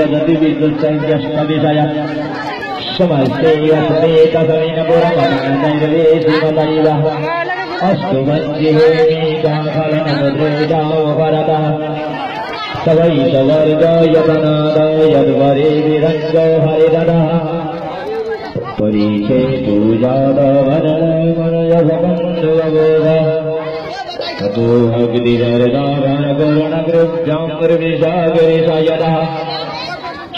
जगति विद्युत्सङ्गष्टविषय समस्तेयस्मेकसविनपुरमनदैवेशिवदैव अस्तु मज्जिहेमिकाफलनमृजावरतः सवैतवर्गयतनादयद्वरे विरङ्गो हरिदनः परीक्षे पूजादवनयसबन्धुवोध ततो अग्निरदारणकरणकृभ्यां प्रविशागरिषयदः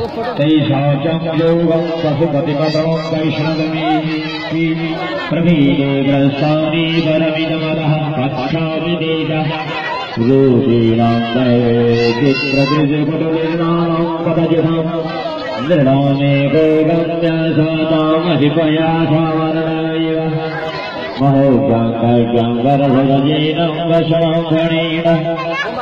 तैषाचं योगं पशुपतिपदं वैष्णवमी प्रवीणे ग्रस्तानि परमिदमदः पक्षामि देशः रूपीणां चित्रदृशपटुलिर्णां पदजिहं नृणामे गोगम्यसातामधिपयासावर्णयव महोग्याङ्कर्ग्यां वरभुरजेनं वशवाङ्गणेन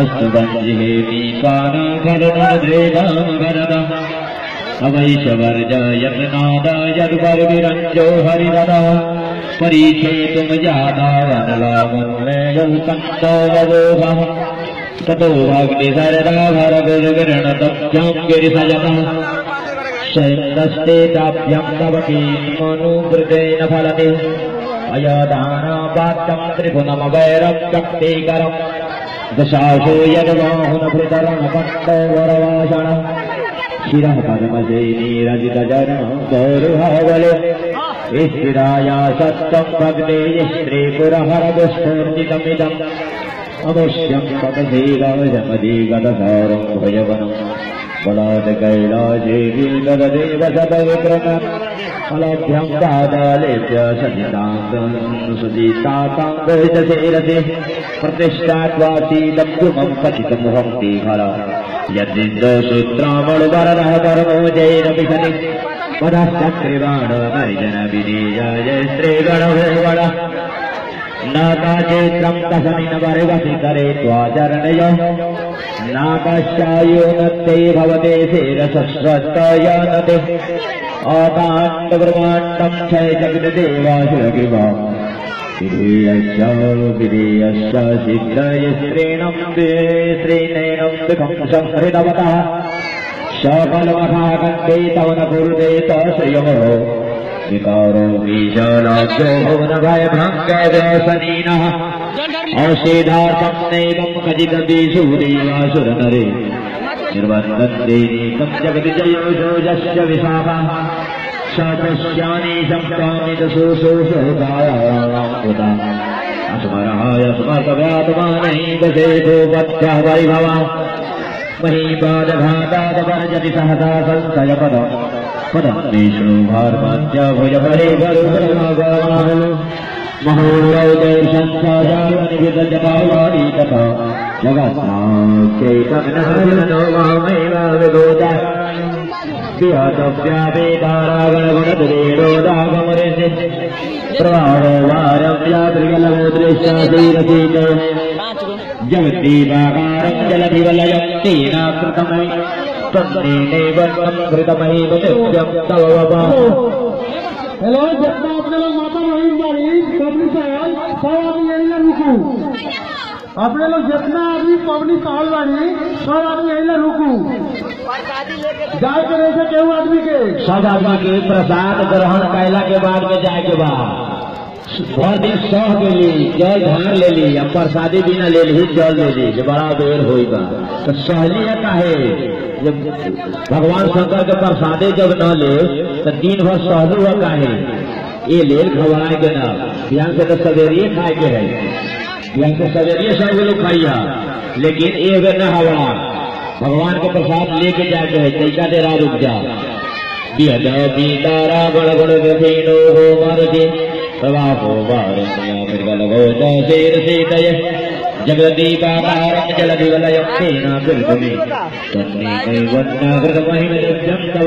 अस्तु वञ्जिहेमीकानाफलनद्रेदामगरदम् अवैशवर्जयन्नाद यद्वर्विरञ्जो हरिरदा परीक्षेतुं जातावनलामन्मेयल्कन्दो वदोहः ततो भग्निसरदाभरगुरुगिरणतभ्यां गिरिसजनः शैन्दस्तेताभ्यं तव किमनुवृतेन फलते अयदानापात्रं त्रिभुवनमवैरव्यक्तीकरम् दशासो यद्बाहुनभृतरणकण्डो वरवासण शिरः पद्मशैनीरजितचरणं गौरुहावले स्थिराया सत्त्वं भग्ने स्त्रीपुरहरदुष्पूर्जितमिदम् अवश्यं पदधीराजमदीगतसारं भयवनम् बलात् कैलासे वीतदेव सदविक्रमम् फलाभ्यां पादालेभ्य सजिताङ्गं सुजिताकाङ्गशेरसे प्रतिष्ठात्वासीदं गुमं पतितमुहं तीहर यद्दिन्दसूत्रामणुवरदः परमो जैरपि सति पदश्चक्रिवाण परिजन विनीयाय श्रीगणभोवण नाकाचेत्रं दशमिन वर्गसि करे त्वाचरणय नाकाश्चायोनत्ते भवते शेरसस्वत्तयानते आकाण्डब्रह्माण्डं क्षय जगदेवासुरगिवा विधेयश्च विधेयश्च शीघ्रय स्त्रीणं श्रीनैनं दुःखं संहृतवतः। सकलमखा कण्ठे तव न कुरुते तश्रियमो। विकारो बीजलाभ्यो भुवनभयभङ्गव्यसनीनः औषेधार्थं नैवं कजितदेशूदेवासुरनरे निर्वर्तन्तेनेकं निर्वर्तन्देवी कब्जगतिजयोजश्च विशाखा शातश्यानि सप्तानि दशोशोषोदायामुदा अस्मरहाय स्मर्तव्यात्मानैकसेतोपत्या वैभवा महीपादघातादवर्जति सहसा पदम् तथा जगत्साङ्ख्यैकघनहरिणोवामैवाविभूत विहतव्यापेतारागणगुणतुरेणोदागमरिषित् प्रवाहवारव्यात्रिगलमोदृष्टासीरसीत जगद्दीपाकारं जलधिवलयं तेनाकृतमै त्वन्नेनैव अपने लोग जितना आदमी पबनी साल बाड़ी सब आदमी यही ला रुकू। जाए के रहे केहू आदमी के। सब आदमी के प्रसाद ग्रहण कैला के बाद में जाए के बाद। भर दिन सह गेली जल धार लेली अब प्रसादी बिना ले ली, जल ले ली जो बड़ा होई बा तो सहली है काहे? जब भगवान शंकर के प्रसादे जब न ले तो दिन भर सहलू है काहे? ये लेल खवाए के ना। बिहान से तो सवेरे खाए के है। बिहान से सवेरे सब लोग खाइया। लेकिन ये अगर न हवा, भगवान के प्रसाद लेके जाके है तैका रुक जा। हो जलदिवलयं तेन कृतमे तन्नेकैवन्नाकृतमहिमनित्यं तव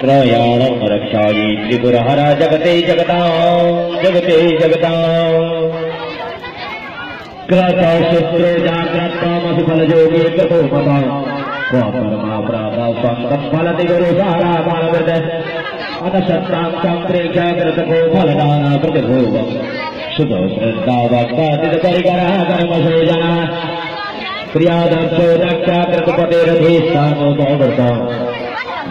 त्रयाणाम् रक्षायै त्रिपुरहरा जगते, जगता जगते। जगताम् क्रता शस्त्रे जाग्रत्तामसुफलयोगे कृतो मता स्वापरमाप्राताम् फलति गुरुसारामानवृत अनशत्राम् चाप्रेक्षाकृतको फलदानाकृतभोग सुतो श्रद्धावक्तातिपरिकरः कर्मसृजना। क्रियादर्शो रक्षाकृतपतेरधीस्थानो भवताम्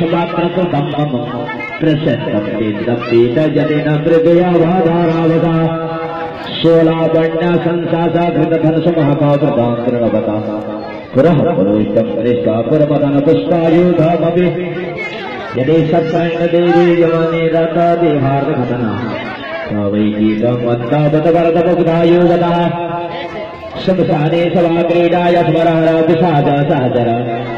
सपात्रकृतं मम प्रशस्तं पिन्दं पीतजनेन मृगयावाधारावता शोलाबण्या संसासा घृतधन समहकाकृतान्तरणवता पुरः पुरोष्टं दृष्ट्वा पुरमदन पुष्पायुधमपि यदि सत्प्रणदेवी यवने रता देहार्घटना वै गीतं वन्तावत वरदमुग्धायुवता शमशाने सभा क्रीडाय स्मराराभिषाद सहचर शिक्षिताभस्मल्लीपस्रगपि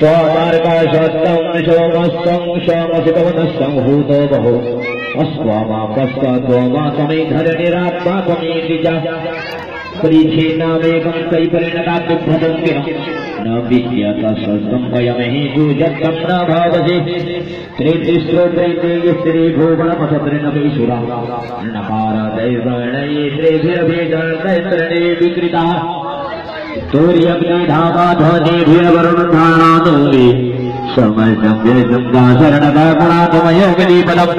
कल्पवाना स्वातार्काशस्तं सोमस्तं सोमसितवनस्तं भूतो बहु। समेधरनिरात्मा त्वमेति च परीक्षेणामेकं कैपरिणता बिभ्रतं किम् न वयमहि पूजत्तं न भावसि। त्रितिस्रोत्रैते स्त्री भूगणपथत्रिनपीशुरा नकारादैर्वर्णये श्रीभिरभिजर्दैत्रणे विकृताः तूर्यग्निधावाध्वनिभिरवरुणधानादोरि समर्षं शरणदा गुणागमयोगिनी पदम्